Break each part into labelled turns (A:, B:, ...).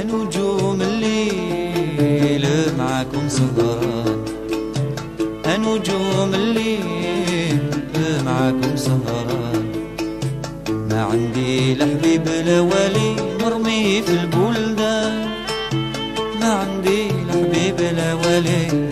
A: نجوم الليل معاكم سهران. نجوم الليل معاكم سهران. ما عندي لحبيب الولي مرمي في البلدان. ما عندي لحبيب مرمي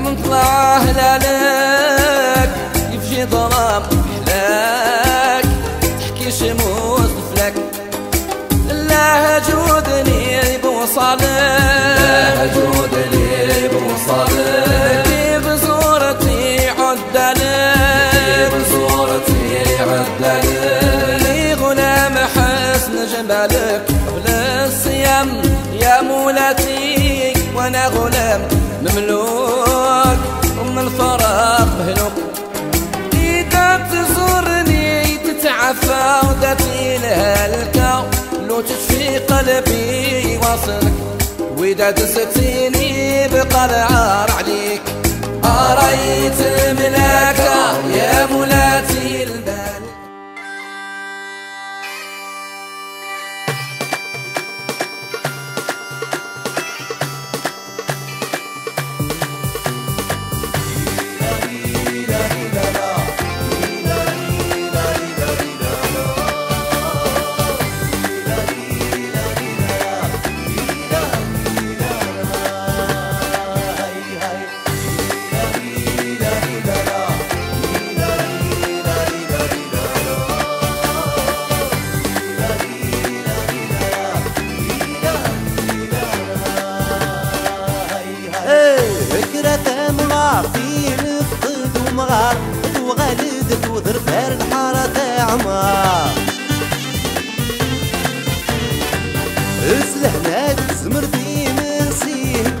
B: من
C: طلع هلالك يفشي ظلام حلاك تحكي شموس فلك. الله جودني بوصلك الله جودني بوصلك كيف زورتي عدلك كيف زورتي عدلك لي غلام حسن جمالك قبل الصيام يا مولاتي وأنا غلام مملوك ومن الفراغ مهلوك إذا تزورني تتعفى ودفي الهلكة لو تشفي قلبي واصلك وإذا دستيني بقى العار عليك أريت الملاكة يا مولاتي البال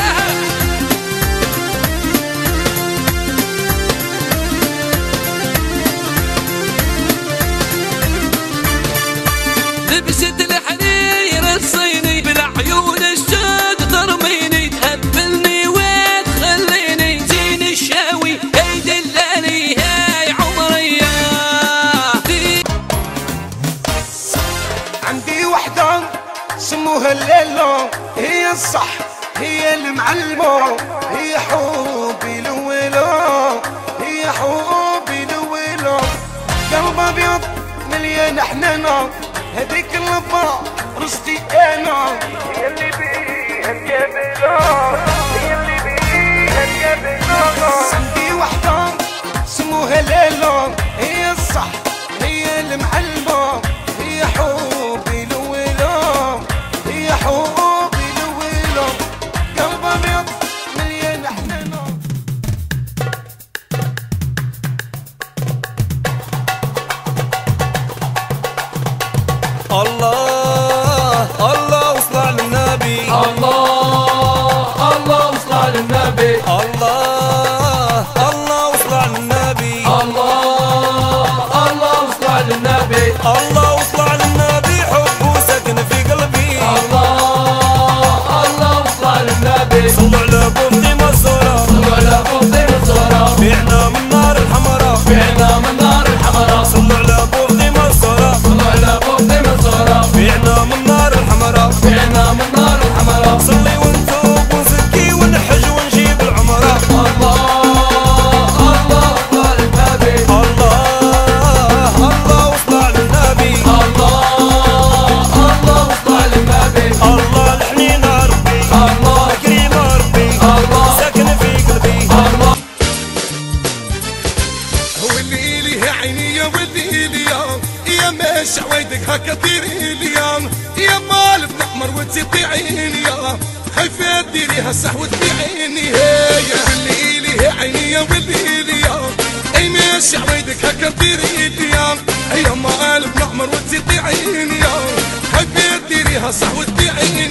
A: يا
B: هي المعلمة هي حبي الأولى هي حبي الأولى قلب ابيض مليان حنانة هذيك اللبة رشدي أنا. هي اللي بيها الجبلة عيني يا خايفة ديريها ودي عيني. يا خلي هي عيني يا ولي يا. أي ماشي عويدك هكا ديري لي يا. ما قلب نعمر وتزيد عيني يا. خايفة ديريها ودي عيني